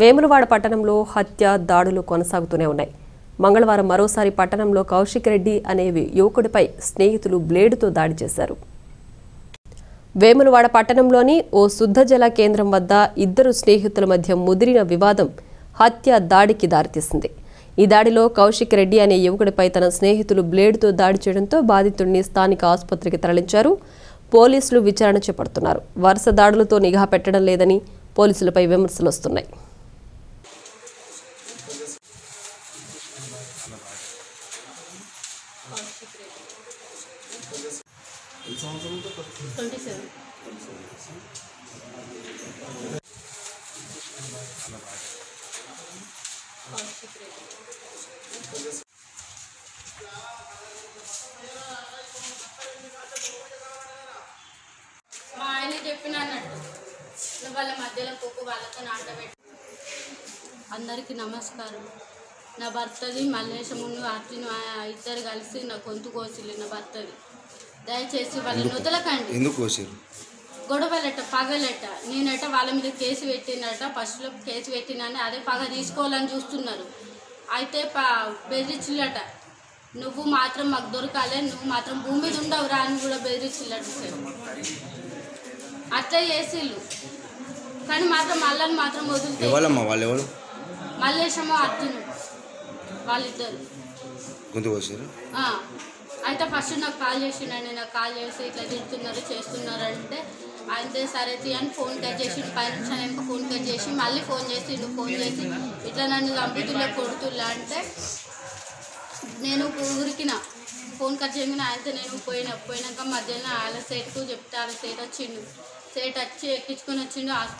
వేములవాడ పట్టణంలో హత్య దాడులు కొనసాగుతూనే ఉన్నాయి. మంగళవారం మరోసారి పట్టణంలో కౌశిక్ రెడ్డి అనే యువకుడిపై స్నేహితులు బ్లేడుతో దాడి చేశారు. వేములవాడ పట్టణంలోని ఓ శుద్ధ జల కేంద్రం వద్ద ఇద్దరు స్నేహితుల మధ్య ముదిరిన వివాదం హత్య దాడికి దారితీసింది. ఈ దాడిలో కౌశిక్ రెడ్డి అనే యువకుడిపై తన స్నేహితులు బ్లేడుతో దాడి చేయడంతో బాధితుడిని స్థానిక ఆసుపత్రికి తరలించారు. పోలీసులు విచారణ చేపడుతున్నారు. వరుస దాడులతో నిఘా పెట్టడం లేదని పోలీసులపై విమర్శలు వస్తున్నాయి. ట్వంటీ సెవెన్ మా ఆయన చెప్పిన అన్నట్టు. నువ్వు వాళ్ళ మధ్యలో కుక్కు వాళ్ళతో నాటబెట్టి. అందరికీ నమస్కారం. నా భర్తది మల్లేశమును అర్జును ఇద్దరు కలిసి నా గొంతు కోసిల్లు నా భర్తది. దయచేసి వాళ్ళని వదలకండి. ఎందుకు కోసారు గొడవలట పగలట నేనట వాళ్ళ మీద కేసు పెట్టినట ఫస్ట్లో కేసు పెట్టినని అదే పగ తీసుకోవాలని చూస్తున్నారు. అయితే ప బెదిరించిల్లట నువ్వు మాత్రం మాకు దొరకాలే నువ్వు మాత్రం భూమి మీద ఉండవురా అని కూడా బెదిరించిల్లట సార్. అట్లా చేసిళ్ళు కానీ మాత్రం మళ్ళని మాత్రం వదిలితే ఎవరమ్మా? వాళ్ళు ఎవరు మల్లేశమో అర్జును వాళ్ళిద్దరు. గొంతు కోసారు ఆ, అయితే ఫస్ట్ నాకు కాల్ చేసిండండి నాకు కాల్ చేసి ఇట్లా తిడుతున్నారు చేస్తున్నారు అంటే అయితే సరే తీ అని ఫోన్ కట్ చేసి పది నిమిషాలు వెనక ఫోన్ కట్ చేసి మళ్ళీ ఫోన్ చేసి నువ్వు ఫోన్ చేసి ఇట్లా నన్ను చంపుతులే కొడుతులే అంటే నేను ఊరికిన ఫోన్ కట్ చేయగానే ఆయనతో నేను పోయిన పోయినాక మధ్యాహ్నం వాళ్ళ సేట్కు చెప్తే వాళ్ళ సేట్ వచ్చిండు సేట్ వచ్చి ఎక్కించుకొని వచ్చిండు